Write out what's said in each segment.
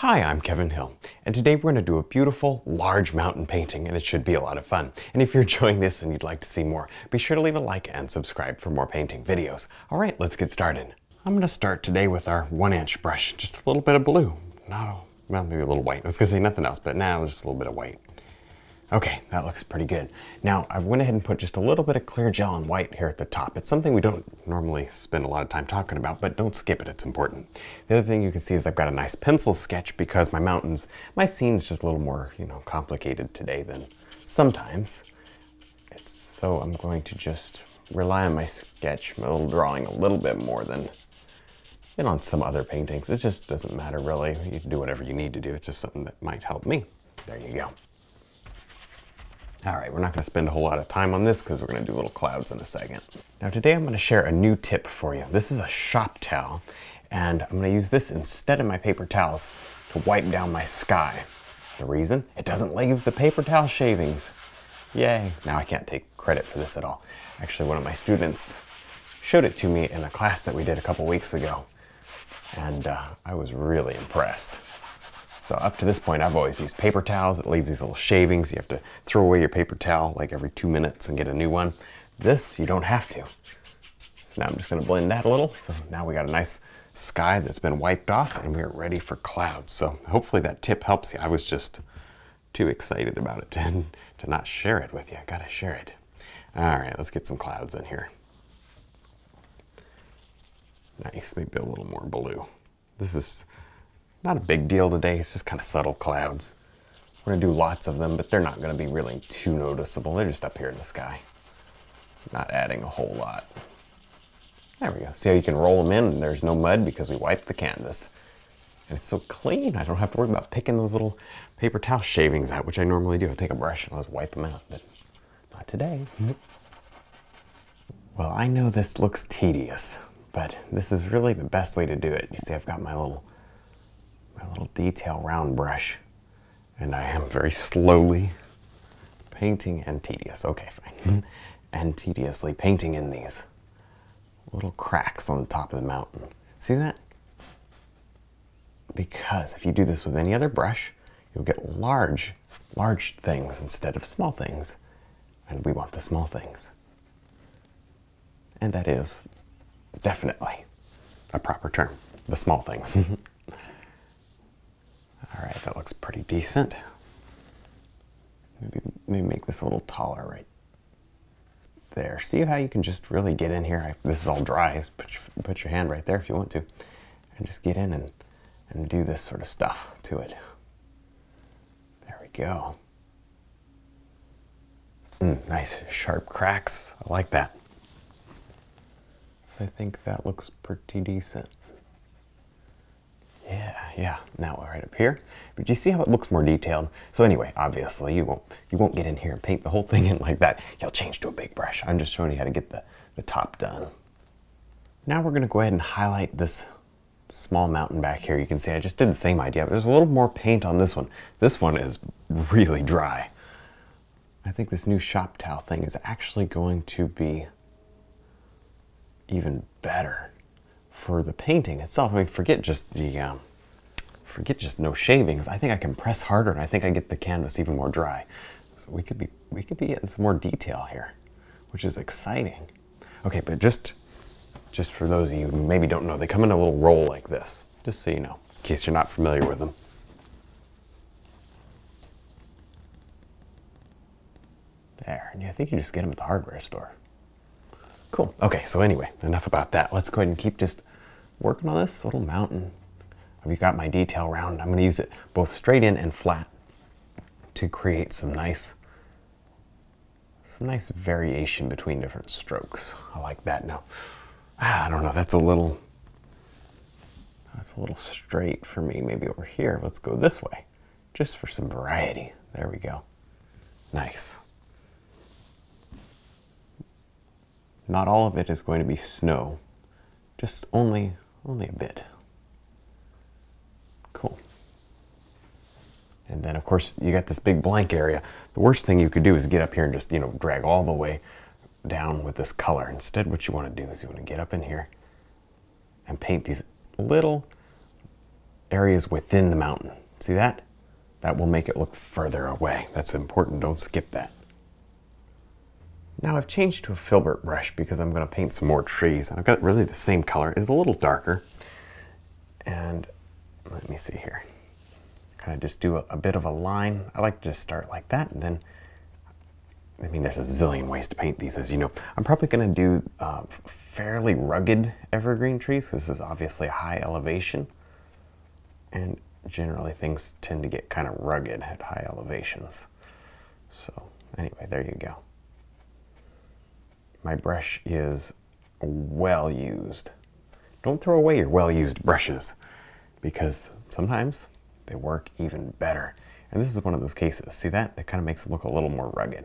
Hi, I'm Kevin Hill, and today we're going to do a beautiful, large mountain painting, and it should be a lot of fun. And if you're enjoying this and you'd like to see more, be sure to leave a like and subscribe for more painting videos. All right, let's get started. I'm going to start today with our one inch brush, just a little bit of blue, not well, maybe a little white. I was going to say nothing else, but now just a little bit of white. Okay, that looks pretty good. Now, I've went ahead and put just a little bit of clear gel and white here at the top. It's something we don't normally spend a lot of time talking about, but don't skip it, it's important. The other thing you can see is I've got a nice pencil sketch because my mountains, my scene's just a little more, you know, complicated today than sometimes. It's, so I'm going to just rely on my sketch, my little drawing a little bit more than than on some other paintings. It just doesn't matter really. You can do whatever you need to do. It's just something that might help me. There you go. All right, we're not gonna spend a whole lot of time on this because we're gonna do little clouds in a second. Now today I'm gonna share a new tip for you. This is a shop towel, and I'm gonna use this instead of my paper towels to wipe down my sky. The reason? It doesn't leave the paper towel shavings. Yay. Now I can't take credit for this at all. Actually, one of my students showed it to me in a class that we did a couple weeks ago, and uh, I was really impressed. So up to this point, I've always used paper towels. It leaves these little shavings. You have to throw away your paper towel like every two minutes and get a new one. This, you don't have to. So now I'm just gonna blend that a little. So now we got a nice sky that's been wiped off and we're ready for clouds. So hopefully that tip helps you. I was just too excited about it to, to not share it with you. I gotta share it. All right, let's get some clouds in here. Nice, maybe a little more blue. This is not a big deal today, it's just kind of subtle clouds. We're gonna do lots of them, but they're not gonna be really too noticeable. They're just up here in the sky. Not adding a whole lot. There we go. See how you can roll them in and there's no mud because we wiped the canvas. And it's so clean, I don't have to worry about picking those little paper towel shavings out, which I normally do. I take a brush and I'll just wipe them out, but not today. Well, I know this looks tedious, but this is really the best way to do it. You see, I've got my little my little detail round brush. And I am very slowly painting and tedious, okay fine, and tediously painting in these little cracks on the top of the mountain. See that? Because if you do this with any other brush, you'll get large, large things instead of small things. And we want the small things. And that is definitely a proper term, the small things. All right, that looks pretty decent. Maybe, maybe make this a little taller right there. See how you can just really get in here? I, this is all dry. Put your, put your hand right there if you want to. And just get in and, and do this sort of stuff to it. There we go. Mm, nice sharp cracks. I like that. I think that looks pretty decent. Yeah. Now right up here. But you see how it looks more detailed? So anyway, obviously you won't you won't get in here and paint the whole thing in like that. You'll change to a big brush. I'm just showing you how to get the, the top done. Now we're gonna go ahead and highlight this small mountain back here. You can see I just did the same idea, but there's a little more paint on this one. This one is really dry. I think this new shop towel thing is actually going to be even better for the painting itself. I mean, forget just the, um, forget just no shavings. I think I can press harder and I think I get the canvas even more dry. So we could be, we could be getting some more detail here, which is exciting. Okay, but just, just for those of you who maybe don't know, they come in a little roll like this, just so you know, in case you're not familiar with them. There, and I think you just get them at the hardware store. Cool. Okay, so anyway, enough about that. Let's go ahead and keep just working on this little mountain. I've got my detail round. I'm going to use it both straight in and flat to create some nice some nice variation between different strokes. I like that now. Ah, I don't know, that's a little that's a little straight for me. Maybe over here, let's go this way. Just for some variety. There we go. Nice. Not all of it is going to be snow, just only, only a bit. Cool. And then of course you got this big blank area. The worst thing you could do is get up here and just, you know, drag all the way down with this color. Instead, what you want to do is you want to get up in here and paint these little areas within the mountain. See that? That will make it look further away. That's important, don't skip that. Now I've changed to a filbert brush because I'm gonna paint some more trees. And I've got really the same color, it's a little darker. And let me see here. Kind of just do a, a, bit of a line. I like to just start like that and then, I mean, there's a zillion ways to paint these, as you know. I'm probably gonna do uh, fairly rugged evergreen trees because this is obviously high elevation. And generally things tend to get kind of rugged at high elevations. So anyway, there you go. My brush is well used. Don't throw away your well used brushes because sometimes they work even better. And this is one of those cases. See that? That kind of makes it look a little more rugged.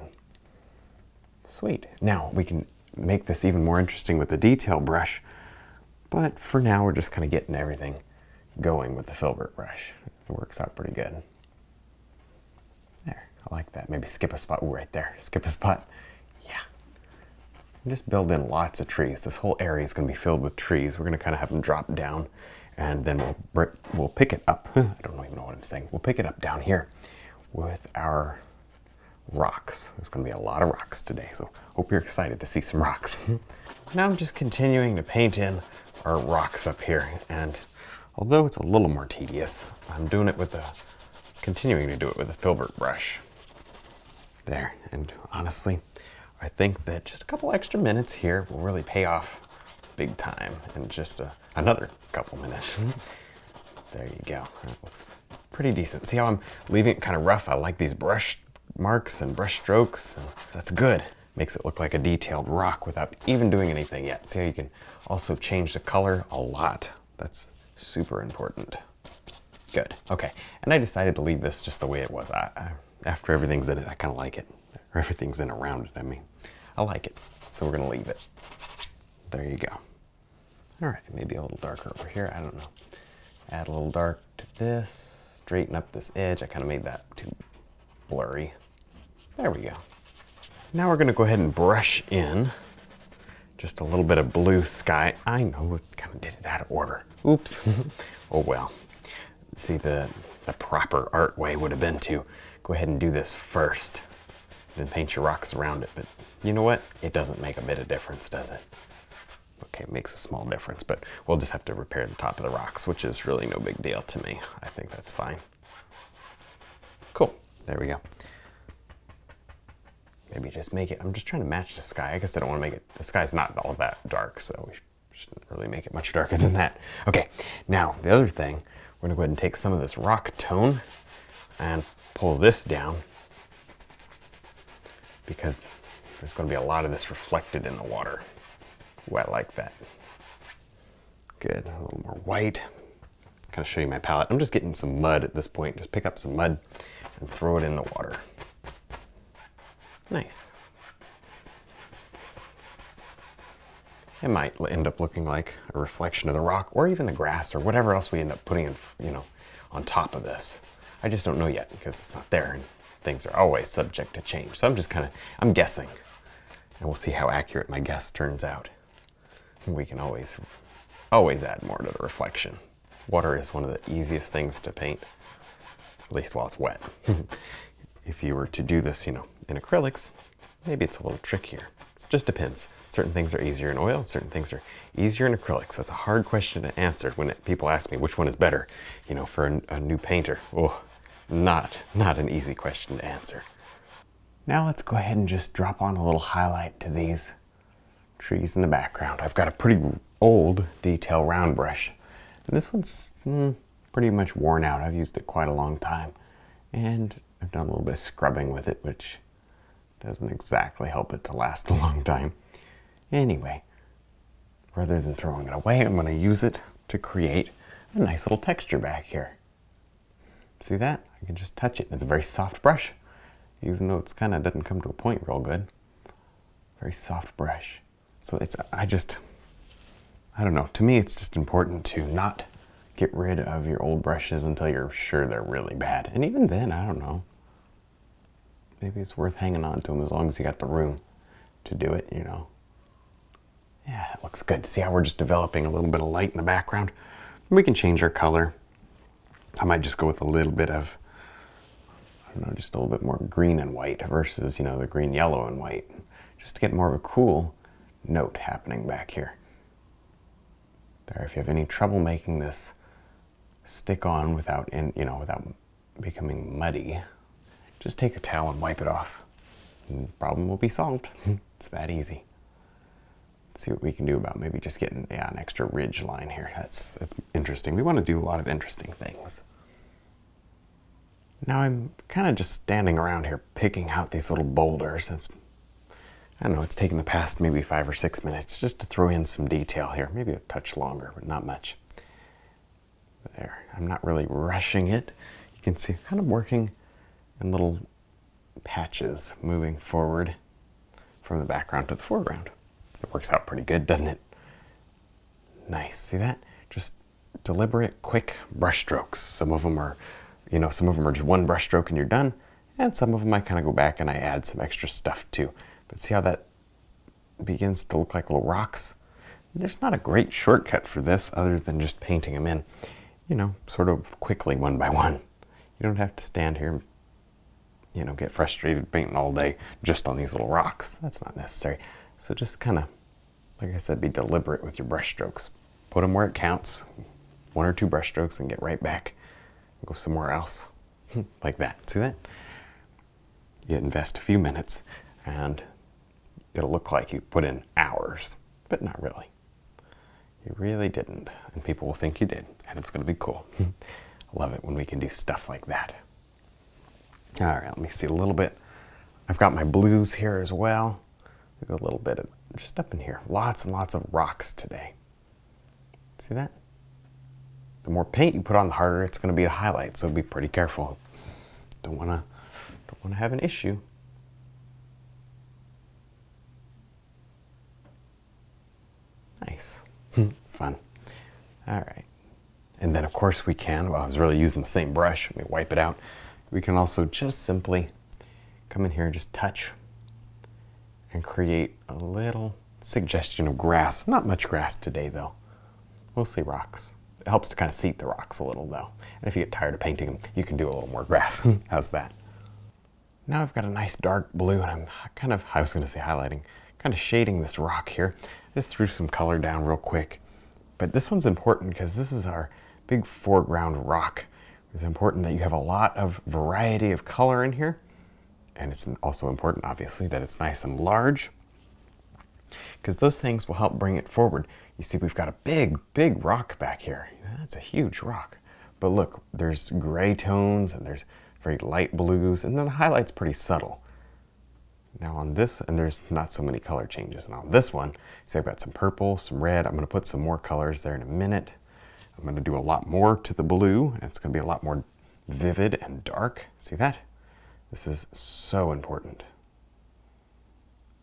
Sweet. Now we can make this even more interesting with the detail brush. But for now, we're just kind of getting everything going with the filbert brush. It works out pretty good. There, I like that. Maybe skip a spot. Ooh, right there. Skip a spot. Yeah. just build in lots of trees. This whole area is going to be filled with trees. We're going to kind of have them drop down and then we'll, we'll pick it up. I don't even know what I'm saying. We'll pick it up down here with our rocks. There's going to be a lot of rocks today, so hope you're excited to see some rocks. now I'm just continuing to paint in our rocks up here, and although it's a little more tedious, I'm doing it with a, continuing to do it with a filbert brush. There, and honestly, I think that just a couple extra minutes here will really pay off big time in just a, another couple minutes. there you go. That looks pretty decent. See how I'm leaving it kind of rough? I like these brush marks and brush strokes. That's good. Makes it look like a detailed rock without even doing anything yet. See how you can also change the color a lot. That's super important. Good, okay. And I decided to leave this just the way it was. I, I, after everything's in it, I kind of like it. Or everything's in around it, I mean. I like it, so we're gonna leave it. There you go. All right, maybe a little darker over here, I don't know. Add a little dark to this, straighten up this edge. I kind of made that too blurry. There we go. Now we're gonna go ahead and brush in just a little bit of blue sky. I know, kind of did it out of order. Oops. oh well. See, the, the proper art way would have been to go ahead and do this first, then paint your rocks around it. But you know what? It doesn't make a bit of difference, does it? Okay, it makes a small difference, but we'll just have to repair the top of the rocks, which is really no big deal to me. I think that's fine. Cool, there we go. Maybe just make it, I'm just trying to match the sky. I guess I don't want to make it, the sky's not all that dark, so we shouldn't really make it much darker than that. Okay, now the other thing, we're gonna go ahead and take some of this rock tone and pull this down because there's gonna be a lot of this reflected in the water. I like that. Good, a little more white. Kind of show you my palette. I'm just getting some mud at this point. Just pick up some mud and throw it in the water. Nice. It might end up looking like a reflection of the rock or even the grass or whatever else we end up putting in, you know, on top of this. I just don't know yet because it's not there and things are always subject to change. So I'm just kind of, I'm guessing and we'll see how accurate my guess turns out. We can always, always add more to the reflection. Water is one of the easiest things to paint, at least while it's wet. if you were to do this, you know, in acrylics, maybe it's a little trickier. It just depends. Certain things are easier in oil, certain things are easier in acrylics. That's a hard question to answer when it, people ask me which one is better, you know, for a, a new painter. Oh, not, not an easy question to answer. Now let's go ahead and just drop on a little highlight to these trees in the background. I've got a pretty old detail round brush. And this one's mm, pretty much worn out. I've used it quite a long time. And I've done a little bit of scrubbing with it, which doesn't exactly help it to last a long time. Anyway, rather than throwing it away, I'm going to use it to create a nice little texture back here. See that? I can just touch it. It's a very soft brush, even though it's kind of doesn't come to a point real good. Very soft brush. So it's, I just, I don't know. To me, it's just important to not get rid of your old brushes until you're sure they're really bad. And even then, I don't know maybe it's worth hanging on to them as long as you got the room to do it, you know. Yeah, it looks good. See how we're just developing a little bit of light in the background? We can change our color I might just go with a little bit of, I don't know, just a little bit more green and white versus, you know, the green, yellow, and white. Just to get more of a cool note happening back here. There, if you have any trouble making this stick on without, in, you know, without becoming muddy, just take a towel and wipe it off. And the problem will be solved. it's that easy. Let's see what we can do about maybe just getting yeah, an extra ridge line here. That's, that's interesting. We want to do a lot of interesting things. Now I'm kind of just standing around here picking out these little boulders. It's, I don't know, it's taken the past maybe five or six minutes just to throw in some detail here. Maybe a touch longer, but not much. There, I'm not really rushing it. You can see kind of working in little patches moving forward from the background to the foreground. It works out pretty good, doesn't it? Nice, see that? Just deliberate, quick brush strokes. Some of them are, you know, some of them are just one brush stroke and you're done. And some of them I kind of go back and I add some extra stuff too. But see how that begins to look like little rocks? There's not a great shortcut for this other than just painting them in, you know, sort of quickly one by one. You don't have to stand here and, you know, get frustrated painting all day just on these little rocks. That's not necessary. So just kind of, like I said, be deliberate with your brush strokes. Put them where it counts, one or two brush strokes and get right back. Go somewhere else, like that. See that? You invest a few minutes and it'll look like you put in hours, but not really. You really didn't, and people will think you did, and it's going to be cool. I love it when we can do stuff like that. All right, let me see a little bit. I've got my blues here as well a little bit of just up in here. Lots and lots of rocks today. See that? The more paint you put on, the harder it's going to be to highlight. So be pretty careful. Don't want to don't want to have an issue. Nice, fun. All right, and then of course we can. Well, I was really using the same brush. Let me wipe it out. We can also just simply come in here and just touch and create a little suggestion of grass. Not much grass today though, mostly rocks. It helps to kind of seat the rocks a little though. And if you get tired of painting them, you can do a little more grass. How's that? Now I've got a nice dark blue and I'm kind of, I was gonna say highlighting, kind of shading this rock here. Just threw some color down real quick. But this one's important because this is our big foreground rock. It's important that you have a lot of variety of color in here and it's also important, obviously, that it's nice and large because those things will help bring it forward. You see, we've got a big, big rock back here. That's a huge rock. But look, there's gray tones and there's very light blues, and then the highlight's pretty subtle. Now on this, and there's not so many color changes. And on this one, see I've got some purple, some red. I'm gonna put some more colors there in a minute. I'm gonna do a lot more to the blue, and it's gonna be a lot more vivid and dark. See that? This is so important.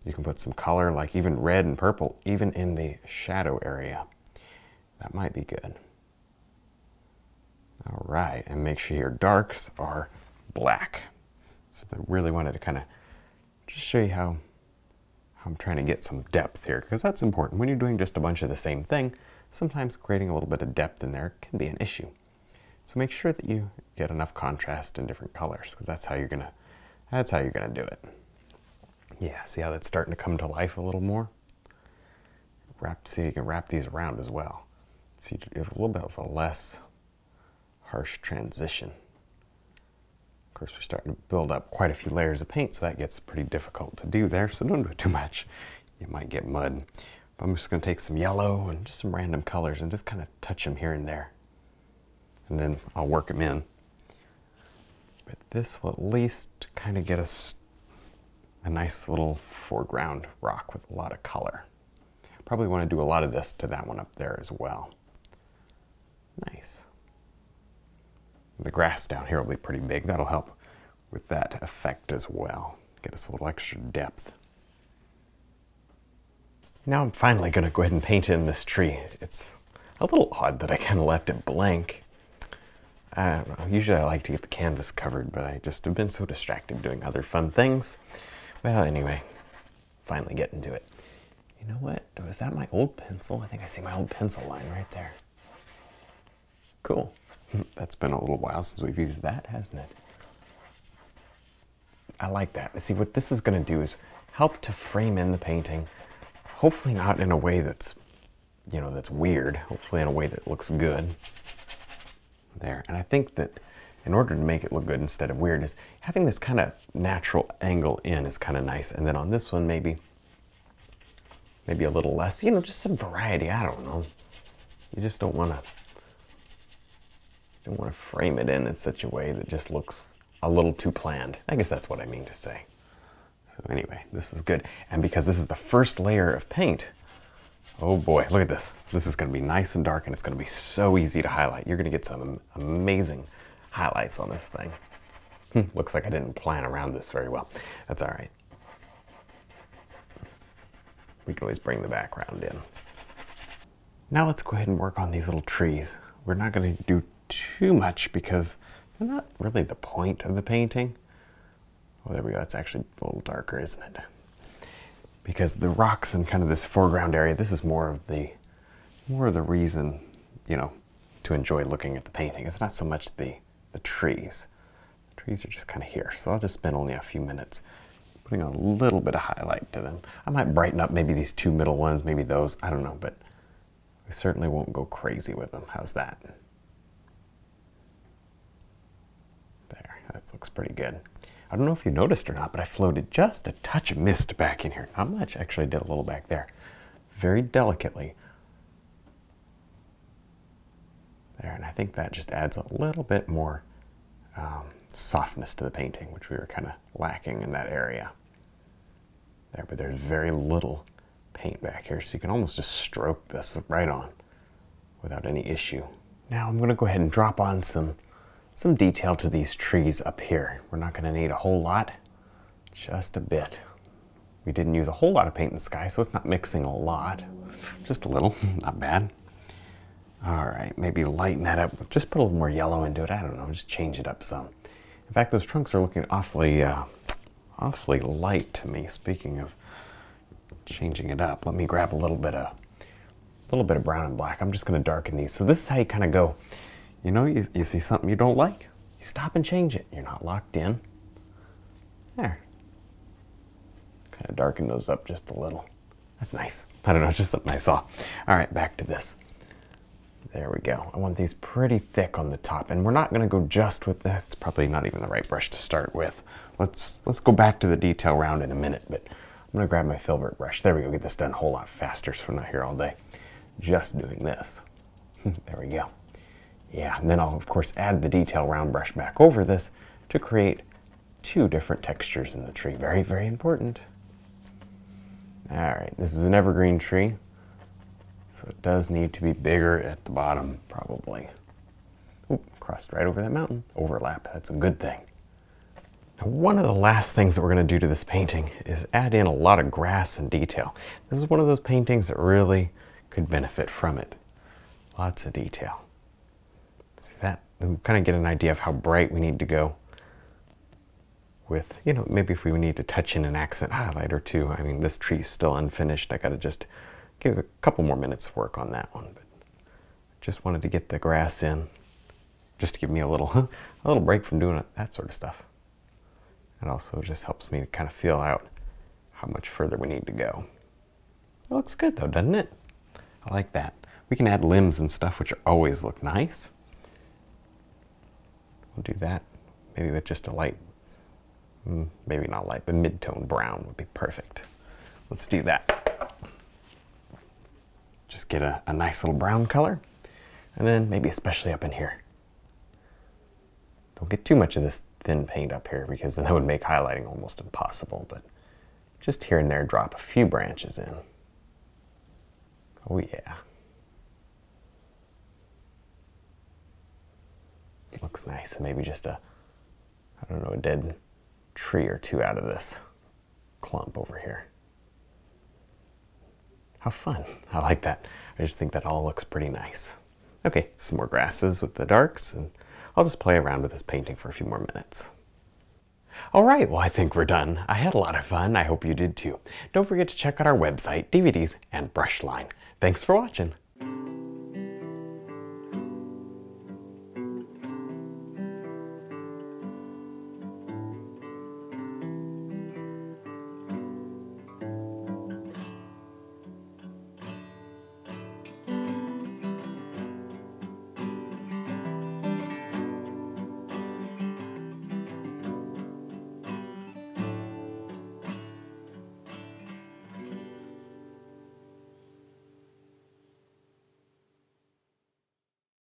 You can put some color, like even red and purple, even in the shadow area. That might be good. All right, and make sure your darks are black. So I really wanted to kind of just show you how, how I'm trying to get some depth here, because that's important. When you're doing just a bunch of the same thing, sometimes creating a little bit of depth in there can be an issue. So make sure that you get enough contrast in different colors because that's how you're gonna that's how you're gonna do it. Yeah, see how that's starting to come to life a little more? Wrap, see you can wrap these around as well. See, you have a little bit of a less harsh transition. Course, we're starting to build up quite a few layers of paint, so that gets pretty difficult to do there, so don't do it too much. You might get mud. But I'm just gonna take some yellow and just some random colors and just kind of touch them here and there and then I'll work them in. But this will at least kind of get us a nice little foreground rock with a lot of color. Probably want to do a lot of this to that one up there as well. Nice. The grass down here will be pretty big. That'll help with that effect as well. Get us a little extra depth. Now I'm finally going to go ahead and paint in this tree. It's a little odd that I kind of left it blank. I don't know. Usually I like to get the canvas covered, but I just have been so distracted doing other fun things. Well, anyway, finally getting to it. You know what? Was that my old pencil? I think I see my old pencil line right there. Cool. That's been a little while since we've used that, hasn't it? I like that. See, what this is going to do is help to frame in the painting, hopefully not in a way that's, you know, that's weird, hopefully in a way that looks good. There. And I think that in order to make it look good instead of weird is having this kind of natural angle in is kind of nice. And then on this one, maybe, maybe a little less, you know, just some variety. I don't know. You just don't want to, want to frame it in in such a way that just looks a little too planned. I guess that's what I mean to say. So anyway, this is good. And because this is the first layer of paint, oh boy, look at this. This is gonna be nice and dark and it's gonna be so easy to highlight. You're gonna get some amazing highlights on this thing. Hmm, looks like I didn't plan around this very well. That's all right. We can always bring the background in. Now let's go ahead and work on these little trees. We're not gonna do too much because they're not really the point of the painting. Oh, there we go. It's actually a little darker, isn't it? Because the rocks and kind of this foreground area, this is more of the more of the reason, you know, to enjoy looking at the painting. It's not so much the the trees. The trees are just kind of here. So I'll just spend only a few minutes putting a little bit of highlight to them. I might brighten up maybe these two middle ones, maybe those, I don't know, but we certainly won't go crazy with them. How's that? There, that looks pretty good. I don't know if you noticed or not, but I floated just a touch of mist back in here. Not much, actually did a little back there. Very delicately. There, and I think that just adds a little bit more um, softness to the painting, which we were kind of lacking in that area. There, but there's very little paint back here, so you can almost just stroke this right on without any issue. Now I'm going to go ahead and drop on some some detail to these trees up here. We're not going to need a whole lot, just a bit. We didn't use a whole lot of paint in the sky, so it's not mixing a lot. Just a little, not bad. All right, maybe lighten that up. Just put a little more yellow into it. I don't know, just change it up some. In fact, those trunks are looking awfully, uh, awfully light to me. Speaking of changing it up, let me grab a little bit of, a little bit of brown and black. I'm just going to darken these. So this is how you kind of go. You know, you, you see something you don't like, you stop and change it. You're not locked in. There. Kind of darken those up just a little. That's nice. I don't know, just something I saw. All right, back to this. There we go. I want these pretty thick on the top, and we're not going to go just with that. It's probably not even the right brush to start with. Let's let's go back to the detail round in a minute, but I'm going to grab my filbert brush. There we go. Get this done a whole lot faster, so we're not here all day just doing this. there we go. Yeah, and then I'll of course add the detail round brush back over this to create two different textures in the tree. Very, very important. All right, this is an evergreen tree, so it does need to be bigger at the bottom, probably. Oop, crossed right over that mountain. Overlap, that's a good thing. Now, one of the last things that we're going to do to this painting is add in a lot of grass and detail. This is one of those paintings that really could benefit from it. Lots of detail and kind of get an idea of how bright we need to go with, you know, maybe if we need to touch in an accent ah, highlight or two. I mean, this tree's still unfinished. I got to just give a couple more minutes of work on that one. But just wanted to get the grass in, just to give me a little, a little break from doing that sort of stuff. It also just helps me to kind of feel out how much further we need to go. It looks good though, doesn't it? I like that. We can add limbs and stuff, which always look nice. We'll do that. Maybe with just a light, mm, maybe not light, but mid-tone brown would be perfect. Let's do that. Just get a, a nice little brown color. And then maybe especially up in here. Don't get too much of this thin paint up here because then that would make highlighting almost impossible. But just here and there, drop a few branches in. Oh yeah. Looks nice. Maybe just a, I don't know, a dead tree or two out of this clump over here. How fun. I like that. I just think that all looks pretty nice. Okay, some more grasses with the darks, and I'll just play around with this painting for a few more minutes. All right, well, I think we're done. I had a lot of fun. I hope you did too. Don't forget to check out our website, DVDs, and Brushline. Thanks for watching.